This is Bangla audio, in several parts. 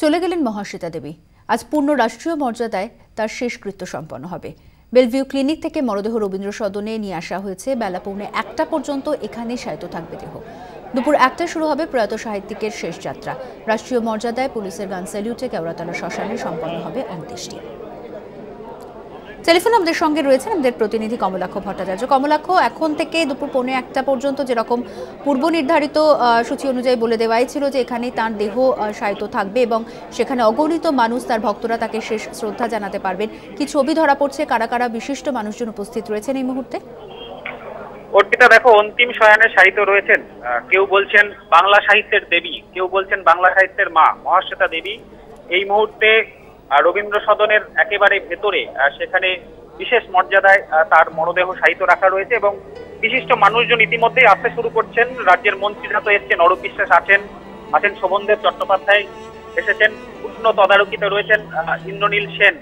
চলে গেলেন মহাশ্বেতা দেবী। আজ পূর্ণ রাষ্ট্রীয় মর্যাদায় তার শেষকৃত্য সম্পন্ন হবে। বেলভিউ ক্লিনিক থেকে মরদেহ রবীন্দ্র সদনে নিয়ে আসা হয়েছে। বেলা পৌনে একটা পর্যন্ত এখানে সায়িত থাকবে দেহ। দুপুর একটায় শুরু হবে প্রয়াত সাহিত্যিকের শেষ যাত্রা। রাষ্ট্রীয় মর্যাদায় পুলিশের গান স্যালিউটে কেওড়াতলা শ্মশানে সম্পন্ন হবে অন্ত্যেষ্টি টেলিফোন আমাদের সঙ্গে রয়েছেন আমাদের প্রতিনিধি কমলাক্ষ ভট্টাচার্য। কমলাক্ষ, এখন থেকে দুপুর পৌনে একটা পর্যন্ত যেরকম পূর্ব নির্ধারিত সূচি অনুযায়ী বলে দেওয়াই ছিল যে এখানে তার দেহ শায়িত থাকবে এবং সেখানে অগণিত মানুষ, তার ভক্তরা তাকে শেষ শ্রদ্ধা জানাতে পারবেন। কি ছবি ধরা পড়ছে? কারা কারা বিশিষ্ট মানুষজন উপস্থিত রয়েছেন এই মুহূর্তে? অর্পিতা, দেখো, অন্তিম শয়ানে সাহিত্য রয়েছেন। কেউ বলছেন বাংলা সাহিত্যের দেবী, কেউ বলছেন বাংলা সাহিত্যের মা, মহাশ্বেতা দেবী। এই মুহূর্তে রবীন্দ্র সদনের একেবারে ভেতরে সেখানে বিশেষ মর্যাদায় তার মরদেহ সাহিত্য রাখা রয়েছে এবং বিশিষ্ট মানুষজন ইতিমধ্যেই আসতে শুরু করছেন। রাজ্যের মন্ত্রীরা তো এসছেন, অরূপ বিশ্বাস আছেন আছেন শোভনদেব চট্টোপাধ্যায় এসেছেন, উষ্ণ তদারকিতে রয়েছেন ইন্দ্রনীল সেন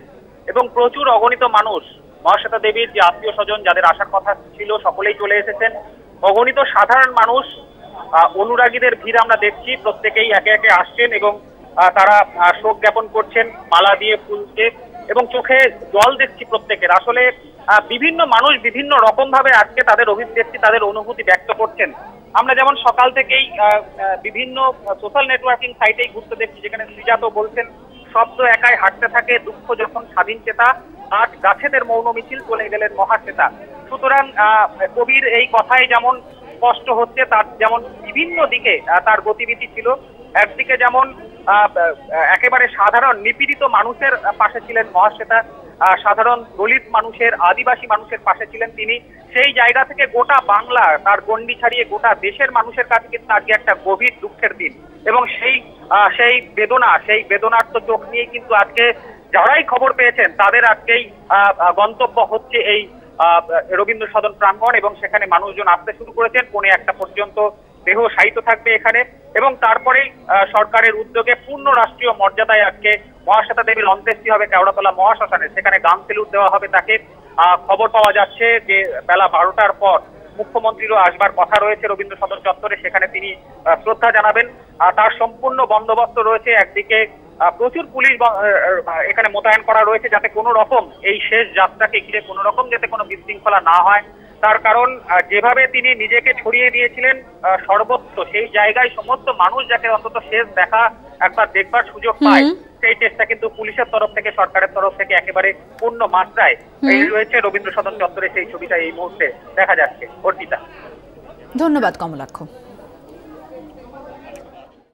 এবং প্রচুর অগণিত মানুষ। মহাশ্বেতা দেবীর যে আত্মীয় স্বজন, যাদের আসার কথা ছিল, সকলেই চলে এসেছেন। অগণিত সাধারণ মানুষ অনুরাগীদের ভিড় আমরা দেখছি, প্রত্যেকেই একে একে আসছেন এবং তারা শোক জ্ঞাপন করছেন, মালা দিয়ে ফুল দিয়ে এবং চোখে জল দেখছি প্রত্যেকের। আসলে বিভিন্ন মানুষ বিভিন্ন রকম ভাবে আজকে তাদের অভিব্যক্তি, তাদের অনুভূতি ব্যক্ত করছেন। আমরা যেমন সকাল থেকেই বিভিন্ন সোশ্যাল নেটওয়ার্কিং সাইটেই ঘুরতে দেখছি, যেখানে শ্রীজাত বলছেন, শব্দ একাই হাঁটতে থাকে, দুঃখ যখন স্বাধীন চেতা, আজ গাছেদের মৌন মিছিল চলে গেলেন মহাচেতা সুতরাং কবির এই কথাই যেমন স্পষ্ট হচ্ছে, তার যেমন বিভিন্ন দিকে তার গতিবিধি ছিল। একদিকে যেমন একেবারে সাধারণ, নিপীড়িত মানুষের পাশে ছিলেন মহাশ্বেতা। সাধারণ দলিত মানুষের, আদিবাসী মানুষের পাশে ছিলেন তিনি। সেই জায়গা থেকে গোটা বাংলা তার গণ্ডি ছাড়িয়ে গোটা দেশের মানুষের কাছে কিন্তু আজকে একটা গভীর দুঃখের দিন। এবং সেই সেই বেদনা, সেই বেদনার্ত চোখ নিয়ে কিন্তু আজকে যারাই খবর পেয়েছেন, তাদের আজকেই গন্তব্য হচ্ছে এই রবীন্দ্র সদন প্রাঙ্গণ এবং সেখানে মানুষজন আসতে শুরু করেছেন। পৌনে একটা পর্যন্ত দেহ সাহিত্য থাকবে এখানে এবং তারপরেই সরকারের উদ্যোগে পূর্ণ রাষ্ট্রীয় মর্যাদায় আজকে মহাশ্বেতা দেবীর অন্ত্যেষ্টি হবে কেওড়াতলা মহাশ্মশানে। সেখানে গান সেলুট দেওয়া হবে তাকে। খবর পাওয়া যাচ্ছে যে বেলা বারোটার পর মুখ্যমন্ত্রীরও আসবার কথা রয়েছে রবীন্দ্র সদন চত্বরে। সেখানে তিনি শ্রদ্ধা জানাবেন। তার সম্পূর্ণ বন্দোবস্ত রয়েছে একদিকে প্রচুর পুলিশ এখানে মোতায়েন করা রয়েছে যাতে কোনো রকম এই শেষ যাত্রাকে ঘিরে কোনো রকম যাতে কোনো বিশৃঙ্খলা না হয়। তার কারণ যেভাবে তিনি নিজেকে ছড়িয়ে দিয়েছিলেন সর্বত্র সেই জায়গায় সমস্ত মানুষ যাকে অন্তত শেষ দেখা একবার দেখবার সুযোগ পায় সেই চেষ্টা কিন্তু পুলিশের তরফ থেকে সরকারের তরফ থেকে একেবারে পূর্ণ মাত্রায় এই রয়েছে। রবীন্দ্র সদন চত্বরে সেই ছবিটা এই মুহূর্তে দেখা যাচ্ছে। অর্পিতা। ধন্যবাদ কমলাক্ষ।